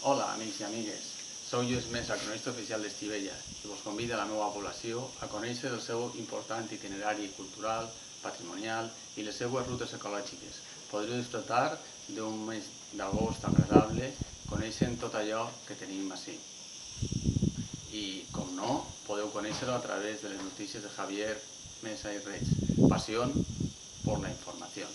Hola, amics i amigues. Sou Lluís Mesa, cronista oficial d'Estivella, i vos convida a la meva població a conèixer el seu important itinerari cultural, patrimonial i les seues rutes ecològiques. Podreu disfrutar d'un mes d'agost agradable coneixent tot allò que tenim així. I, com no, podeu conèixer-ho a través de les notícies de Javier Mesa i Reig. Passió por la informació.